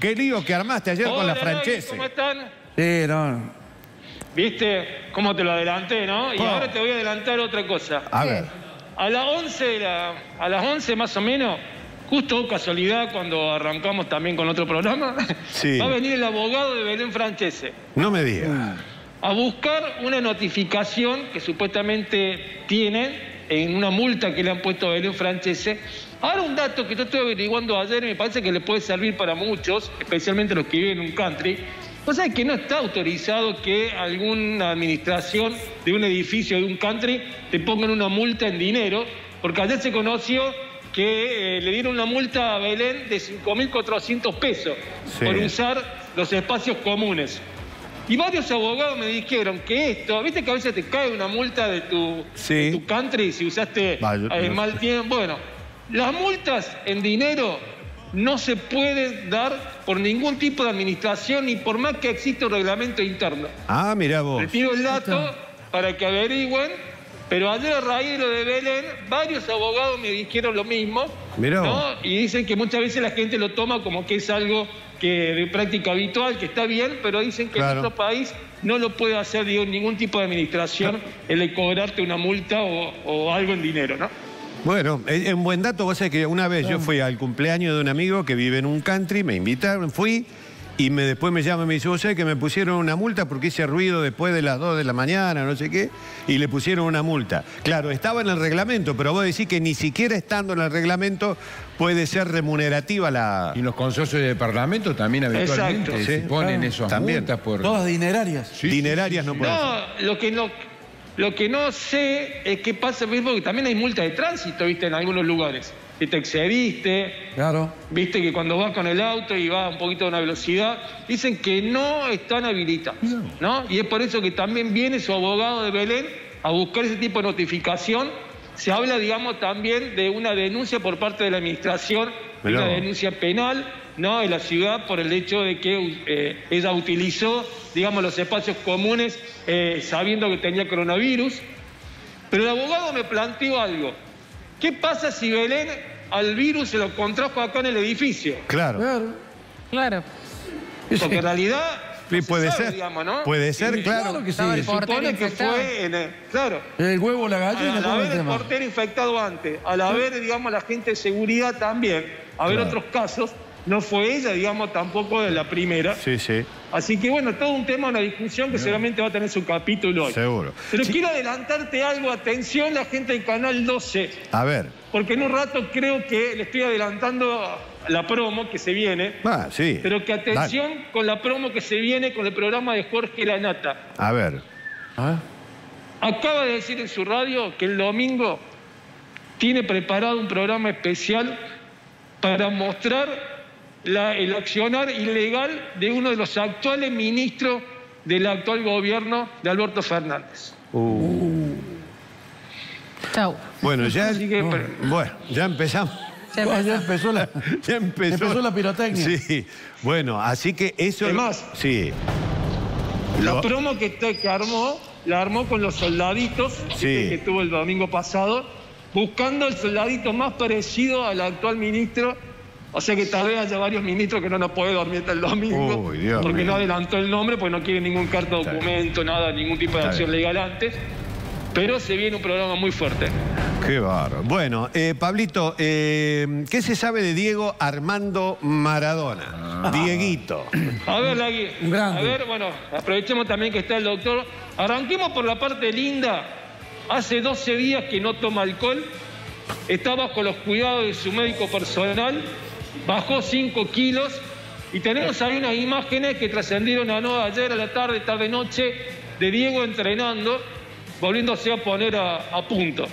Qué lío que armaste ayer con la francesa. ¿Cómo están? Sí, no. ¿Viste cómo te lo adelanté, no? Y ¿Cómo? ahora te voy a adelantar otra cosa. A ver. A las 11, de la- a las 11 más o menos, justo casualidad cuando arrancamos también con otro programa, Sí. va a venir el abogado de Belén Francese No me digas. a buscar una notificación que supuestamente tienen en una multa que le han puesto a Belén Francese. Ahora un dato que yo estoy averiguando ayer y me parece que le puede servir para muchos, especialmente los que viven en un country. O sea, que no está autorizado que alguna administración de un edificio de un country te pongan una multa en dinero, porque ayer se conoció que eh, le dieron una multa a Belén de 5.400 pesos Sí. por usar los espacios comunes. Y varios abogados me dijeron que esto, viste que a veces te cae una multa de tu, Sí. de tu country si usaste yo- eh, mal tiempo. Bueno, las multas en dinero no se pueden dar por ningún tipo de administración ni por más que exista un reglamento interno. Ah, mira vos. Les tiro el dato para que averigüen, pero ayer a raíz de lo de Belén, varios abogados me dijeron lo mismo. Mirá ¿no? Y dicen que muchas veces la gente lo toma como que es algo que de práctica habitual, que está bien, pero dicen que Claro. en nuestro país no lo puede hacer digo, ningún tipo de administración el de cobrarte una multa o, o algo en dinero, ¿no? Bueno, un buen dato. Vos sabés que una vez yo fui al cumpleaños de un amigo que vive en un country, me invitaron, fui y me, después me llama y me dice, vos sabés que me pusieron una multa porque hice ruido después de las 2 de la mañana, no sé qué, y le pusieron una multa. Claro, estaba en el reglamento, pero vos decís que ni siquiera estando en el reglamento puede ser remunerativa la... Y los consorcios de parlamento también habitualmente Exacto. se Sí, ponen claro. esas También. multas por... Todas dinerarias. Sí, sí, dinerarias no pueden ser. No, lo que no, lo que no sé es qué pasa, porque también hay multa de tránsito, viste, en algunos lugares. Si te excediste, Claro. Viste que cuando vas con el auto y va un poquito a una velocidad, dicen que no están habilitados, ¿no? Y es por eso que también viene su abogado de Belén a buscar ese tipo de notificación. Se habla, digamos, también de una denuncia por parte de la administración, una denuncia penal, ¿no? En la ciudad por el hecho de que eh, ella utilizó, digamos, los espacios comunes eh, sabiendo que tenía coronavirus. Pero el abogado me planteó algo. ¿Qué pasa si Belén al virus se lo contrajo acá en el edificio? Claro. Claro. Claro. Porque en realidad. Sí, no se puede sabe, ser. digamos, ¿no? Puede ser, claro. Claro que sí. El Se portero supone que infectado. fue en el- Claro. El huevo, la gallina, Al ¿cómo es haber el el tema? portero infectado antes, al haber, digamos, la gente de seguridad también, haber Claro. otros casos, no fue ella, digamos, tampoco de la primera. Sí, sí, Así que bueno, todo un tema, una discusión que seguramente va a tener su capítulo hoy. seguro. Pero Sí. quiero adelantarte algo, atención la gente del Canal 12, A ver. porque en un rato creo que le estoy adelantando la promo que se viene. Ah, sí. Pero que Dale. atención con la promo que se viene con el programa de Jorge Lanata. A ver. Ah, Acaba de decir en su radio que el domingo tiene preparado un programa especial para mostrar la- el accionar ilegal de uno de los actuales ministros del actual gobierno de Alberto Fernández. Chau. Bueno, ya, Así que, pero- bueno, ya empezamos. Ya ya empezó. la... Ya empezó. Empezó la pirotecnia. Sí. Bueno, así que eso. ¿Qué más? Sí. La Lo- promo que, te- que armó, la armó con los soldaditos Sí. que tuvo el domingo pasado, buscando el soldadito más parecido al actual ministro. O sea que tal vez haya varios ministros que no nos puede dormir hasta el domingo, Uy, Dios porque mío. no adelantó el nombre, pues no quiere ningún carta de documento, nada, ningún tipo de acción legal antes. Pero se viene un programa muy fuerte. Qué bárbaro. Bueno, eh, Pablito, eh, ¿qué se sabe de Diego Armando Maradona? Dieguito. A ver, Lagui. A ver, bueno, aprovechemos también que está el doctor. Arranquemos por la parte linda. Hace 12 días que no toma alcohol. Está bajo los cuidados de su médico personal. Bajó 5 kilos. Y tenemos ahí unas imágenes que trascendieron a no ayer a la tarde, tarde noche, de Diego entrenando, volviéndose a poner a, a punto.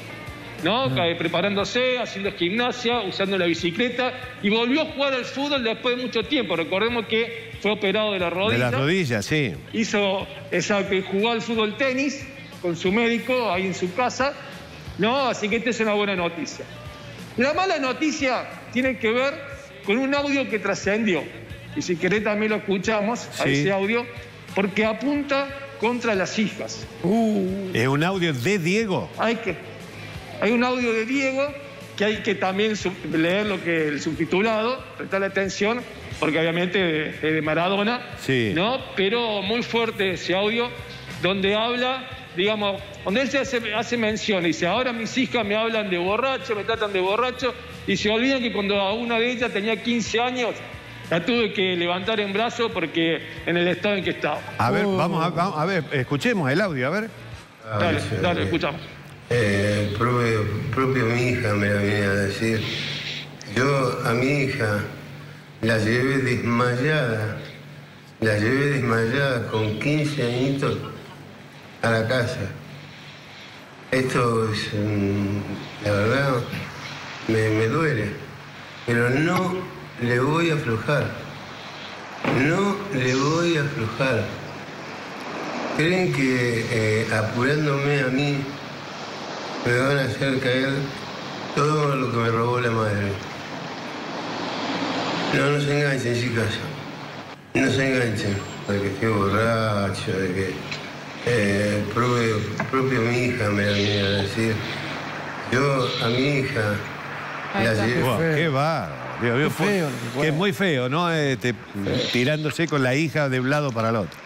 ¿no? Eh, Preparándose, haciendo gimnasia, usando la bicicleta y volvió a jugar al fútbol después de mucho tiempo. Recordemos que fue operado de la De rodilla. las rodillas, sí. Hizo, exacto, jugó al fútbol tenis con su médico ahí en su casa. ¿no? Así que esta es una buena noticia. La mala noticia tiene que ver con un audio que trascendió. Y si querés también lo escuchamos, a Sí. ese audio, porque apunta contra las hijas. Es un audio de Diego. Hay, que, hay un audio de Diego que hay que también leer lo que el subtitulado, prestarle atención, porque obviamente es de Maradona, Sí. ¿no? Pero muy fuerte ese audio, donde habla, digamos, donde él se hace, hace mención, dice, ahora mis hijas me hablan de borracho, me tratan de borracho, y se olvidan que cuando a una de ellas tenía 15 años, la tuve que levantar en brazos porque en el estado en que estaba. A ver, vamos a, vamos a ver, escuchemos el audio, a ver. Dale, dale, escuchamos. Eh, propio, propio mi hija me la venía a decir. Yo a mi hija la llevé desmayada, la llevé desmayada con 15 añitos a la casa. Esto es, mm, la verdad, me, me duele, pero no le voy a aflojar. No le voy a aflojar. ¿Creen que eh, apurándome a mí me van a hacer caer todo lo que me robó la madre? No, no se enganchen, chicas. No se enganchen. De que estoy borracho, de que eh, propio, propio mi hija me la venía a decir. Yo a mi hija la llevé. Qué va. Dios, Dios, Qué feo lo que que fue. es muy feo, ¿no? Este, tirándose con la hija de un lado para el otro.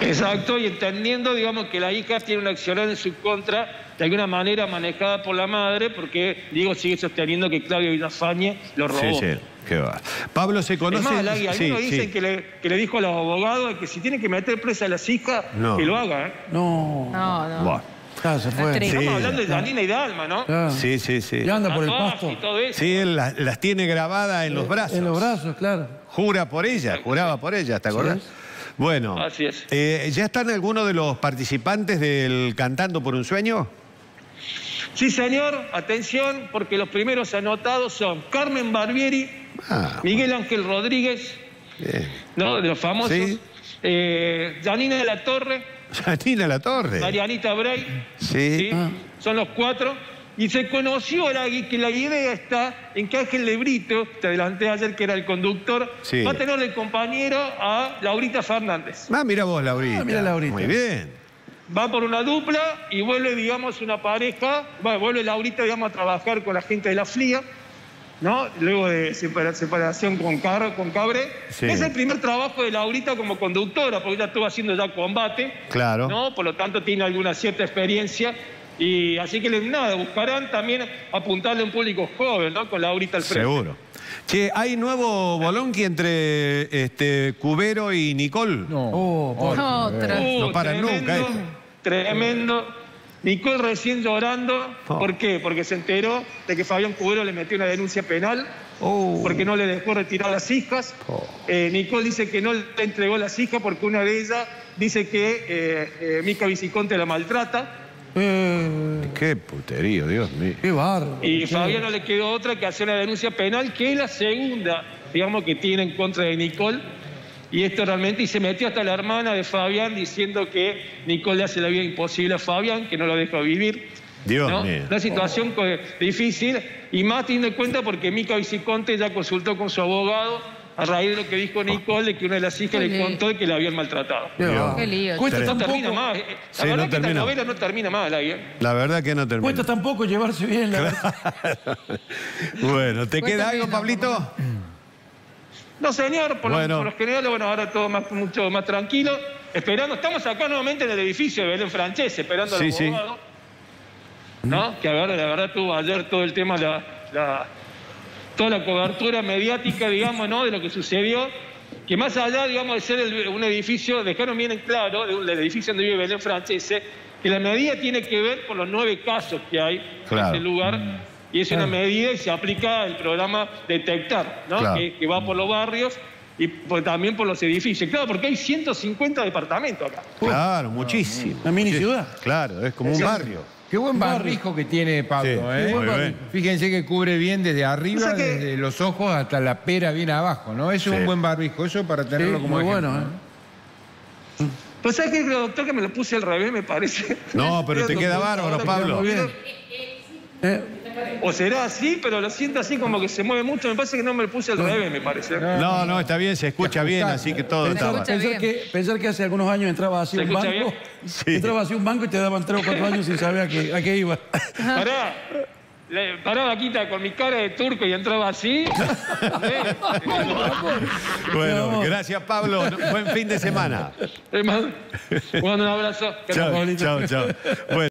Exacto, y entendiendo, digamos, que la hija tiene una acción en su contra, de alguna manera manejada por la madre, porque Diego sigue sosteniendo que Claudio Villafañe lo robó. Sí, sí, qué va. Pablo se Es conoce. más, Lagui, sí, algunos dicen sí. que, le, que le dijo a los abogados que si tienen que meter presa a las hijas, No. que lo haga. ¿eh? No. No, no. Buah. Ya se fue. Sí. Estamos hablando de Janina y Dalma, ¿no? Sí, sí, sí. Ya anda por el pasto. y todo eso. Sí, él las, las tiene grabadas en los brazos. En los brazos, claro. Jura por ella, juraba por ella, ¿te acordás? es. Bueno, Así es. eh, ¿ya están algunos de los participantes del Cantando por un Sueño? Sí, señor, atención, porque los primeros anotados son Carmen Barbieri, Ah, Miguel Ángel Rodríguez, bien. ¿no? De los famosos. Sí. Eh, Janina de la Torre, Janina La Torre. Marianita Bray. Sí. ¿sí? Ah. Son los cuatro. Y se conoció la, que la idea está en que Ángel Lebrito, te adelanté ayer que era el conductor, Sí. va a tener de compañero a Laurita Fernández. Ah, mira vos, Laurita. Ah, mira, Laurita. Muy bien. Va por una dupla y vuelve, digamos, una pareja, bueno, vuelve Laurita, digamos, a trabajar con la gente de la FLIA, ¿no? Luego de separa- separación con, Car- con Cabre. Sí. Es el primer trabajo de Laurita como conductora, porque ella estuvo haciendo ya combate. Claro. ¿no? Por lo tanto, tiene alguna cierta experiencia. Y así que, le- nada, buscarán también apuntarle a un público joven, ¿no? Con Laurita al frente. Seguro. Che, ¿hay nuevo bolonqui entre este, Cubero y Nicole? No. Oh, por- Otra. Uh, No para nunca, esto. Tremendo. Nicole recién llorando. Oh. ¿Por qué? Porque se enteró de que Fabián Cubero le metió una denuncia penal Oh. porque no le dejó retirar las hijas. Oh. Eh, Nicole dice que no le entregó las hijas porque una de ellas dice que eh, eh, Mica Viciconte la maltrata. Eh, Qué puterío, Dios mío. qué barro. Y Fabián no le quedó otra que hacer una denuncia penal, que es la segunda, digamos, que tiene en contra de Nicole. Y esto realmente, y se metió hasta la hermana de Fabián diciendo que Nicole le hace la vida imposible a Fabián, que no lo deja vivir. Dios ¿no? mío. Una situación co- difícil, y más teniendo en cuenta porque Mica Viciconte ya consultó con su abogado a raíz de lo que dijo Nicole, de que una de las hijas le contó de que la habían maltratado. Qué Dios. barro. Qué lío. Cuesta. No termina más. eh. La Sí, verdad no que termina. esta novela no termina más, la ¿eh? La verdad que no termina. cuesta tan poco llevarse bien, la verdad. Bueno, ¿te Cuesta queda algo, Pablito? No, señor, por, lo- Bueno. por lo general, bueno, ahora todo más, mucho más tranquilo. Esperando, estamos acá nuevamente en el edificio de Belén Francés, esperando Sí, al sí. abogado. ¿No? Que a ver, la verdad tuvo ayer todo el tema, la, la- toda la cobertura mediática, digamos, ¿no? De lo que sucedió. Que más allá, digamos, de ser el- un edificio, dejaron bien en claro, del edificio donde vive Belén Francese, que la medida tiene que ver con los nueve casos que hay Claro. en ese lugar. Y es una medida y se aplica el programa Detectar, ¿no? Claro. Que, que va por los barrios y por- también por los edificios. Claro, porque hay 150 departamentos acá. Claro, muchísimo. Una mini ciudad. Claro, es como un barrio. Qué buen barbijo que tiene Pablo, Sí, ¿eh? Fíjense que cubre bien desde arriba, O sea que- desde los ojos hasta la pera bien abajo, ¿no? Eso es un buen barbijo, eso para tenerlo Sí, como muy ejemplo, bueno, ¿no? ¿eh? Pues sabes que doctor que me lo puse al revés, me parece. No, pero te queda bárbaro, Ahora Pablo. Muy bien. Eh, O será así, pero lo siento así como que se mueve mucho. Me parece que no me lo puse al revés, me parece. No, no, está bien, se escucha bien, así que todo está pensar, que, pensar que hace algunos años entrabas así a ¿Se un banco. Sí. Entrabas así a un banco y te daban tres o cuatro años sin saber a qué, a qué iba. Pará. le paraba aquí con mi cara de turco y entraba así. Bueno, gracias Pablo. Buen fin de semana. eh, man- Bueno, un abrazo. Chao, chao, chao. Bueno.